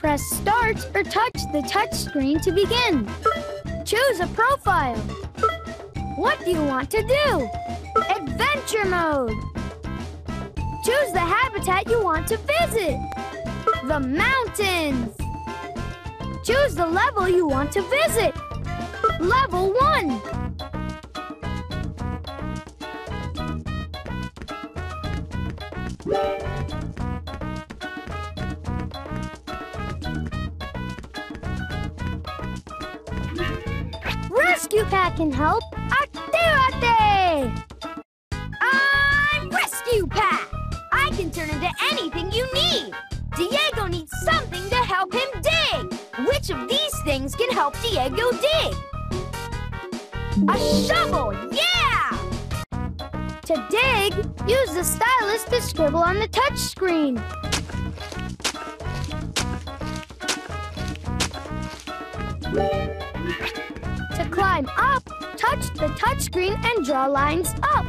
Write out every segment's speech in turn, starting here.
Press Start or touch the touch screen to begin. Choose a profile. What do you want to do? Adventure mode. Choose the habitat you want to visit. The mountains. Choose the level you want to visit. Level 1. Rescue Pack can help. Activate! I'm Rescue Pack. I can turn into anything you need. Diego needs something to help him dig. Which of these things can help Diego dig? A shovel, yeah! To dig, use the stylus to scribble on the touch screen. Climb up, touch the touchscreen and draw lines up.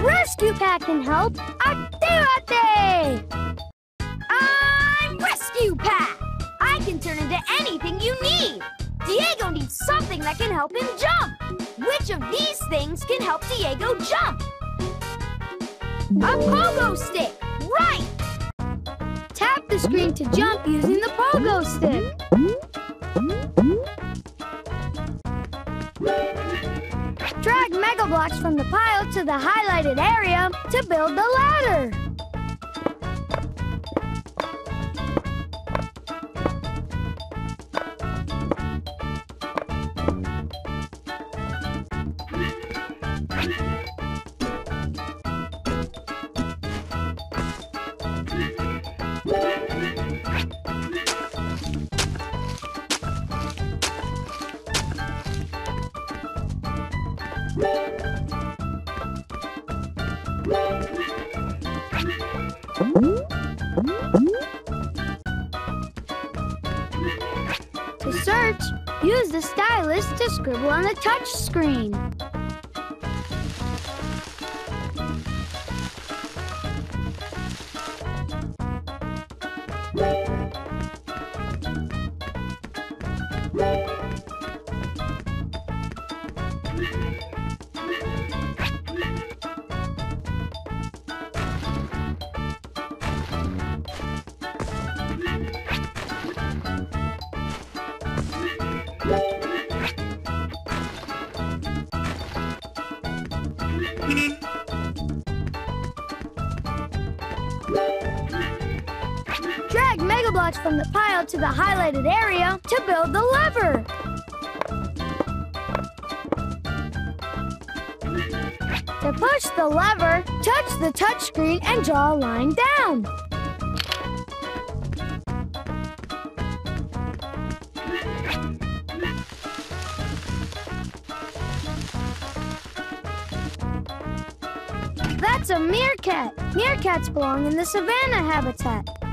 Rescue Pack can help. Activate! I'm Rescue Pack. I can turn into anything you need. Diego needs something that can help him jump. Which of these things can help Diego jump? A pogo stick! Right! Tap the screen to jump using the pogo stick. Drag Mega Bloks from the pile to the highlighted area to build the ladder. Stylus to scribble on the touch screen. Lever. To push the lever, touch the touchscreen and draw a line down. That's a meerkat. Meerkats belong in the savanna habitat.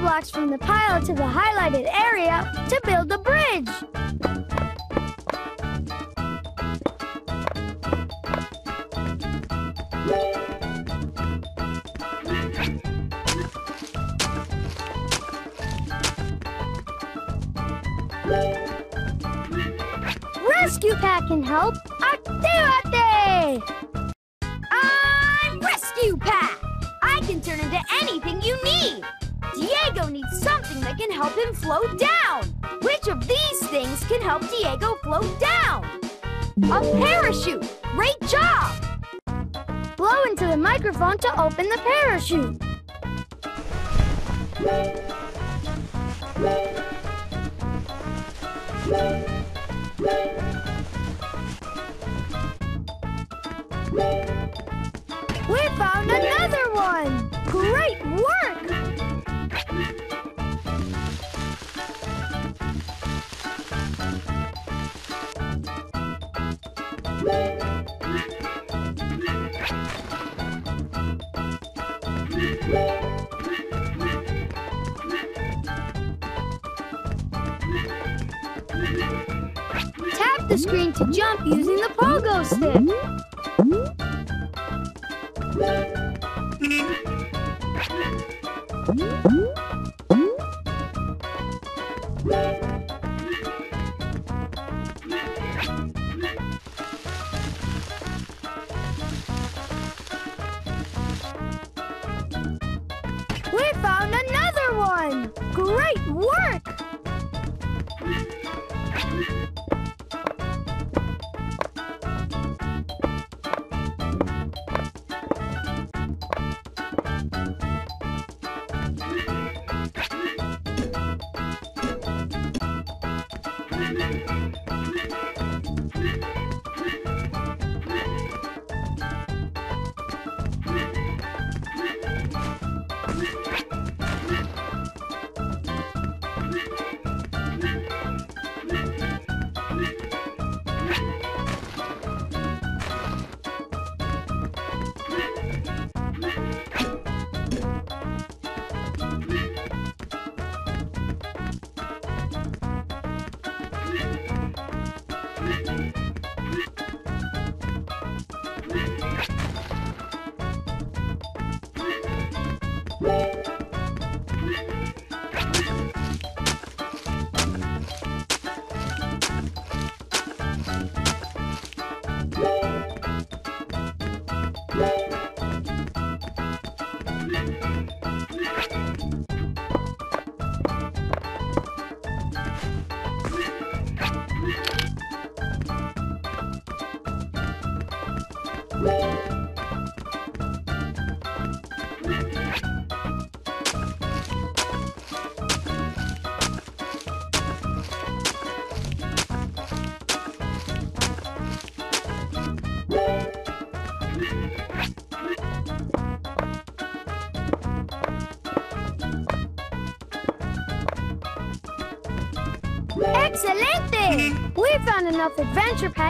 Bloks from the pile to the highlighted area to build a bridge. Rescue Pack can help. Activate! I'm Rescue Pack. I can turn into anything you need. Diego needs something that can help him float down. Which of these things can help Diego float down? A parachute. Great job. Blow into the microphone to open the parachute. We found another the screen to jump using the pogo stick.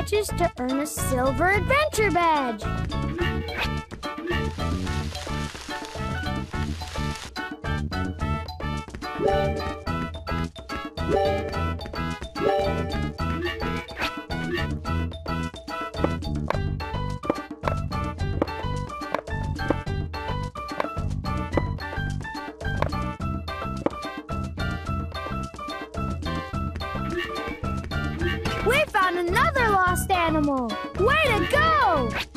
Patches to earn a silver adventure badge. Animal. Way to go!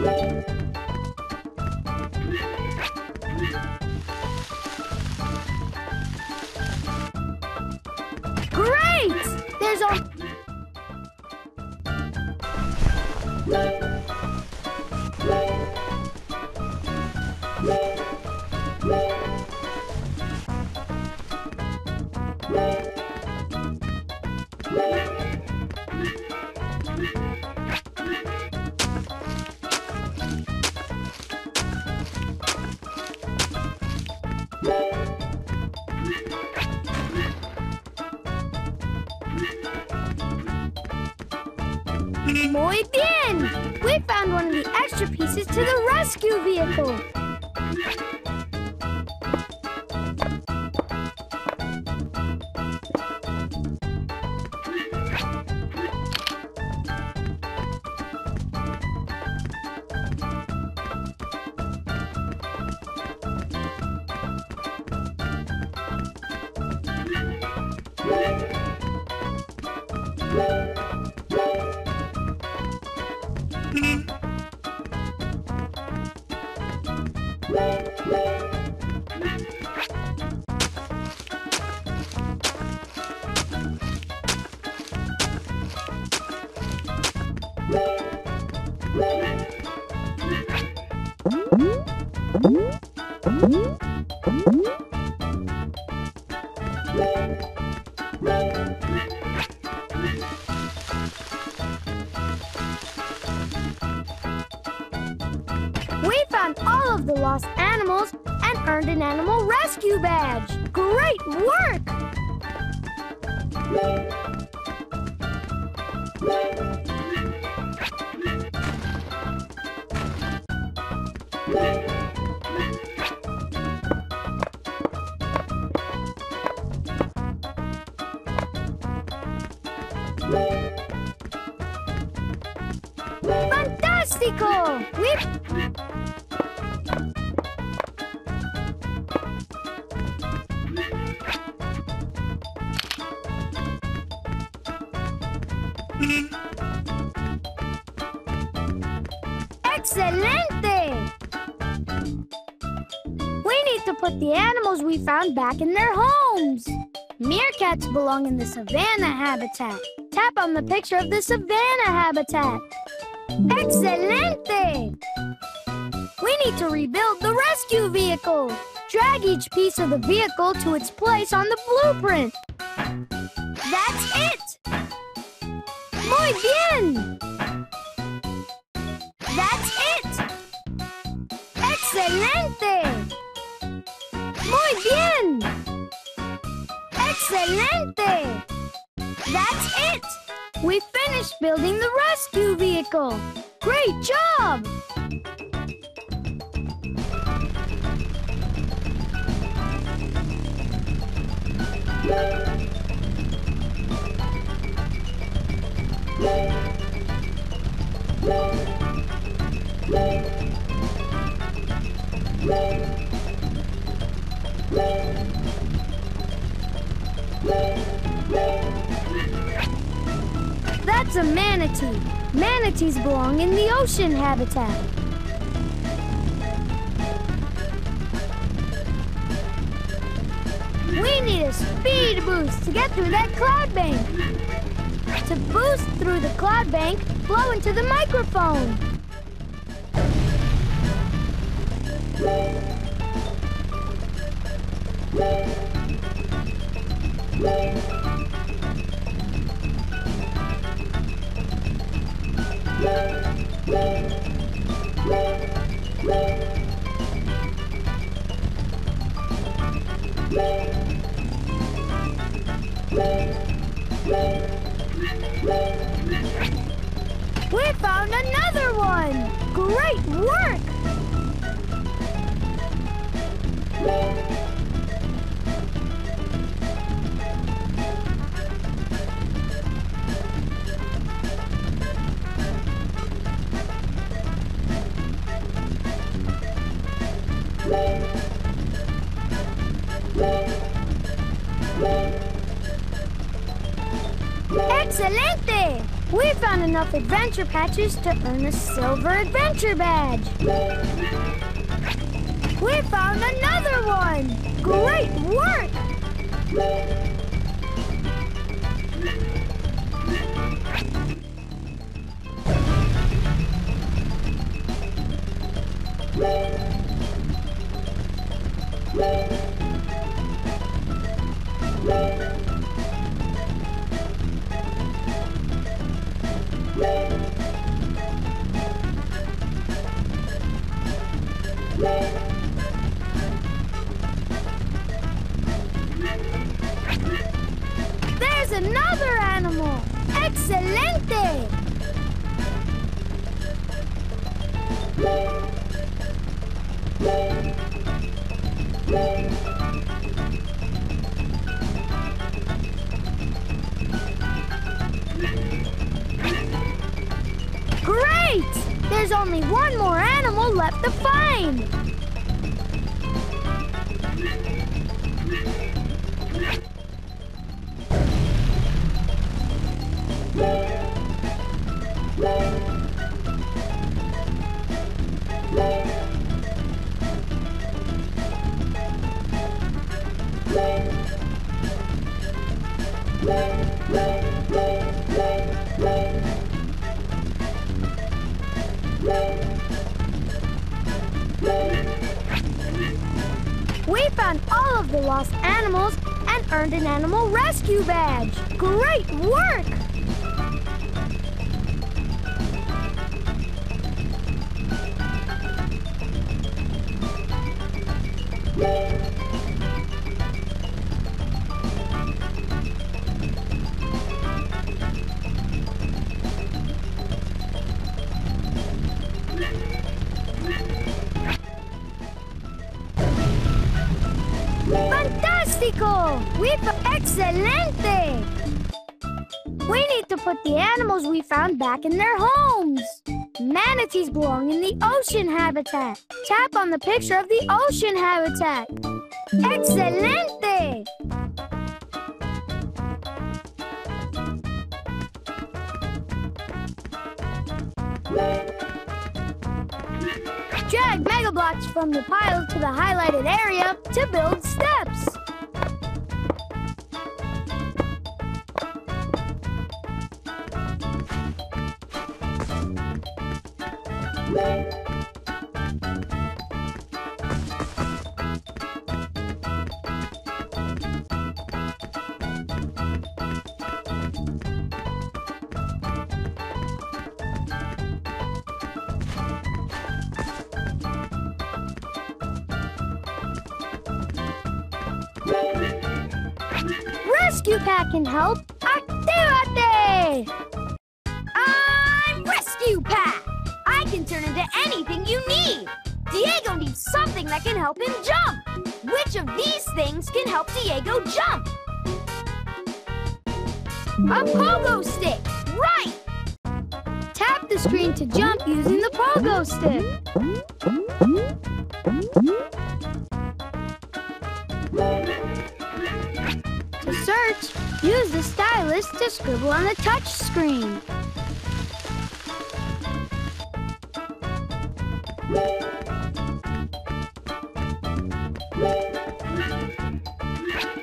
Great! you. Rescue vehicle. of the lost animals and earned an animal rescue badge. Great work! Found back in their homes. Meerkats belong in the savanna habitat. Tap on the picture of the savanna habitat. Excelente! We need to rebuild the rescue vehicle. Drag each piece of the vehicle to its place on the blueprint. That's it! Muy bien! That's it! ¡Excelente! ¡Excelente! That's it! We finished building the rescue vehicle! Great job! Manatee. Manatees belong in the ocean habitat. We need a speed boost to get through that cloud bank. To boost through the cloud bank, blow into the microphone. We found another one! Great work! Excelente! We found enough adventure patches to earn a silver adventure badge. We found another one! Great work! Excelente! Great! There's only one more animal left to find. Bravo! We found excelente! We need to put the animals we found back in their homes. Manatees belong in the ocean habitat. Tap on the picture of the ocean habitat. Excelente! Drag Mega Bloks from the pile to the highlighted area to build steps. Rescue Pack can help. Activate! I'm Rescue Pack. I can turn into anything you need. Diego needs something that can help him jump. Which of these things can help Diego jump? A pogo stick. Right. Tap the screen to jump using the pogo stick. The to scribble on the touch screen.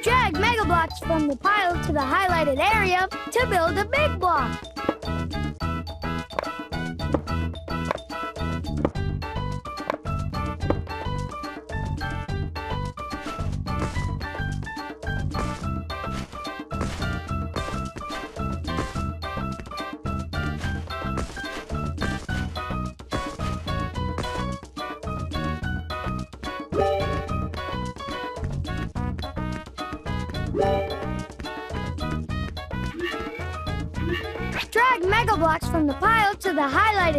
Drag Mega Bloks from the pile to the highlighted area to build a big block.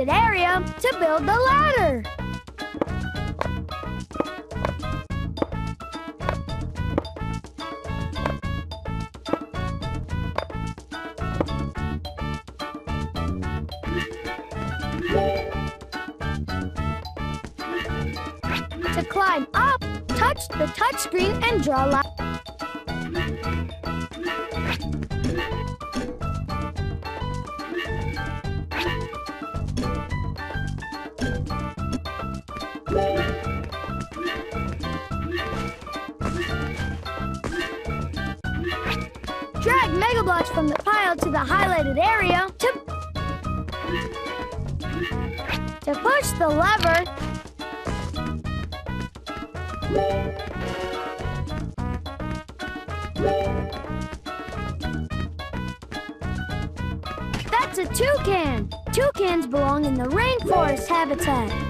Area to build the ladder. To climb up, touch the touchscreen and draw line. Lever. That's a toucan. Toucans belong in the rainforest habitat.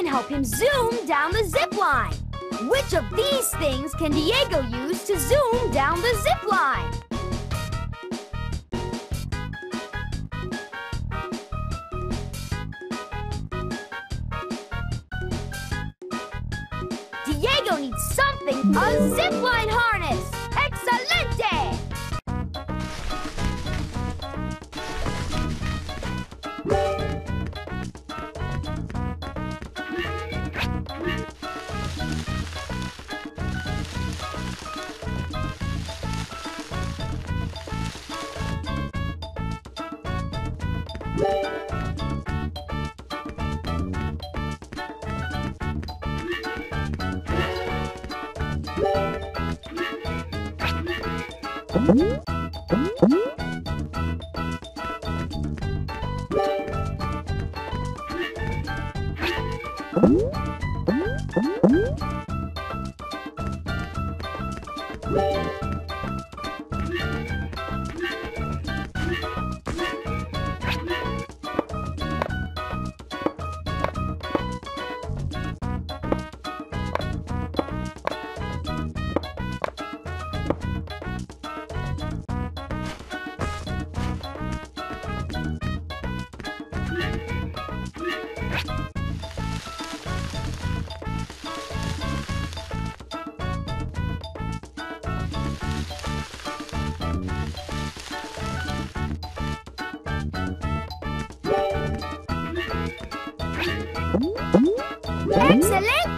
Can help him zoom down the zip line. Which of these things can Diego use to zoom down the zip line? Diego needs something. A zip line Mm-hmm. ¡Excelente!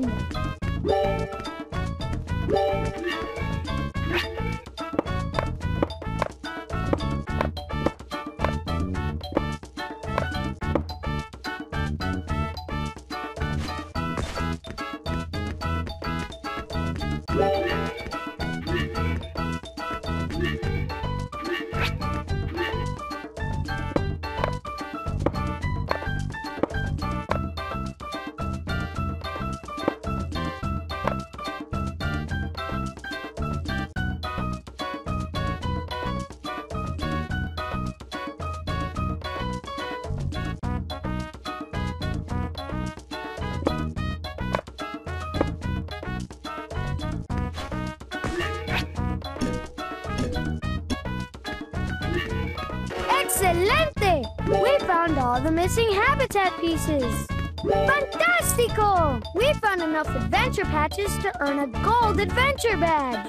To the missing habitat pieces. Fantastico! We found enough adventure patches to earn a gold adventure badge.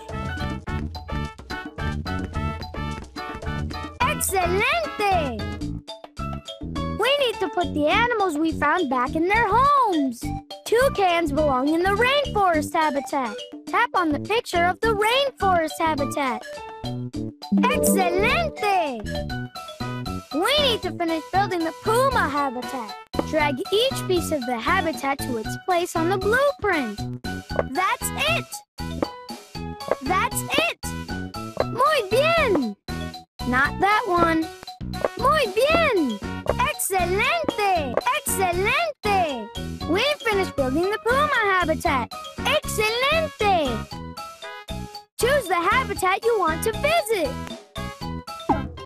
Excelente! We need to put the animals we found back in their homes. Toucans belong in the rainforest habitat. Tap on the picture of the rainforest habitat. Excelente! We need to finish building the puma habitat. Drag each piece of the habitat to its place on the blueprint. That's it! That's it! Muy bien! Not that one. Muy bien! Excelente! Excelente! We've finished building the puma habitat. Excelente! Choose the habitat you want to visit.